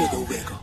Wiggle, wiggle.